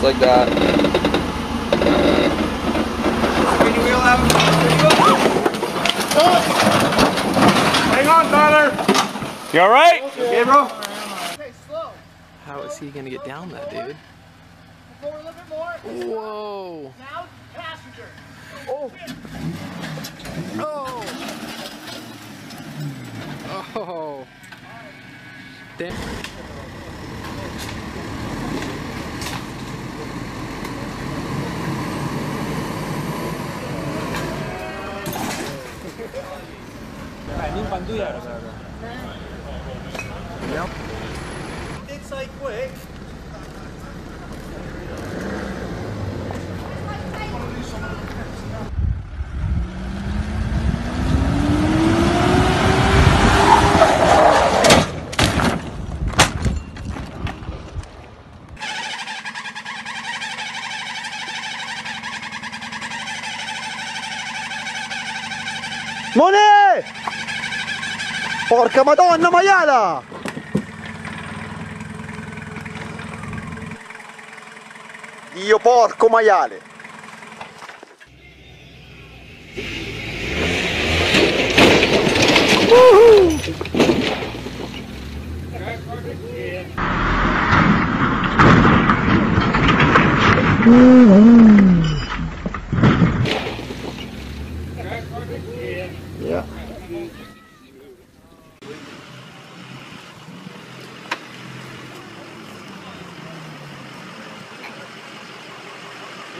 just like that. Can you wheel out? Hang on, Tyler. You alright? Okay, bro. Okay, slow. How is he gonna get down that, dude? Forward a little bit more. Whoa. Now, passenger. Oh. Oh. oh. Damn. Did say quick. Mone! Porca madonna maiala! Dio porco maiale! Yeah.